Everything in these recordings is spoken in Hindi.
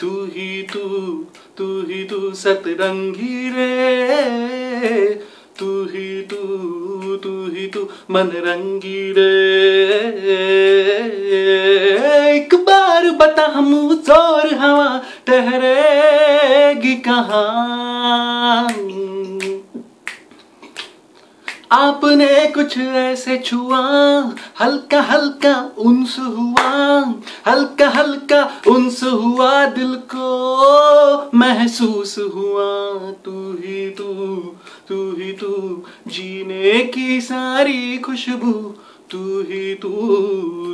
तू ही तू तू ही तू सतरंगी रे। तू ही तू तू ही तू मन रंगी रे। एक बार बता हम ज़ोर हवा, ठहरेगी कहाँ? आपने कुछ ऐसे छुआ, हल्का हल्का उन्स हुआ, हल्का हल्का उन्स हुआ दिल को, महसूस हुआ, तू ही तू तू ही तू, जीने की सारी खुशबू तू ही तू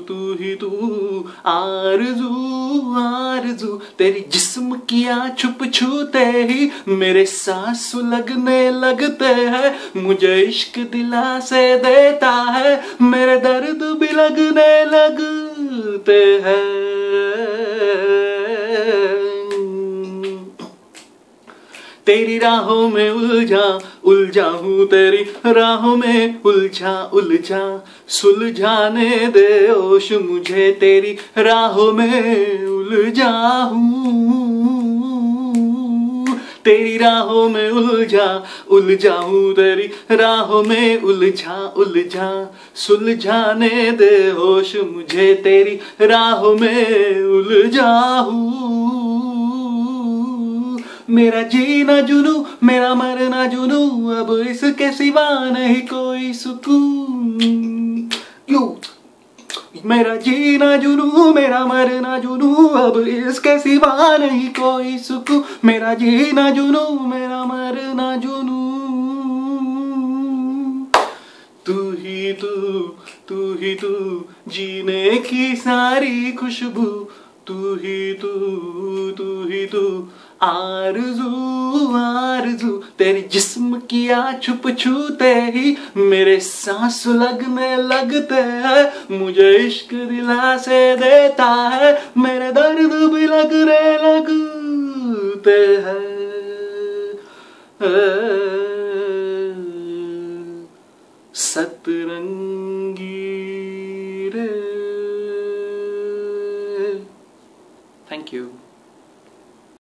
तू ही तू, आरज़ू आरज़ू, तेरी जिस्म किया छुप छूते ही मेरे सांस लगने लगते हैं, मुझे इश्क दिला से देता है, मेरे दर्द भी लगने लगते हैं। तेरी राहों में उलझा उलझा हूँ तेरी राहों में, उलझा उलझा। सुलझाने दे ओश मुझे, तेरी राहों में उलझा हूँ। तेरी राहों में उलझा उलझा हूँ तेरी राहों में, उलझा उलझा। सुलझाने दे होश मुझे, तेरी राहों में उलझा हूँ। मेरा जीना जुनू, मेरा मरना जुनू, अब इसके सिवा नहीं कोई सुकून। मेरा जीना जुनू, मेरा मरना जुनू, अब इसके सिवा नहीं कोई सुकून। मेरा जीना जुनू, मेरा मरना जुनू। तू ही तू तू ही तू, जीने की सारी खुशबू। तू ही तू तू ही तू आरज़ू आरज़ू, तेरी जिस्म किया छुप छूते ही मेरे सांस लगने लगते हैं। मुझे इश्क दिला से देता है, मेरे दर्द भी लगने लगते हैं। सतरंगी रे। Thank you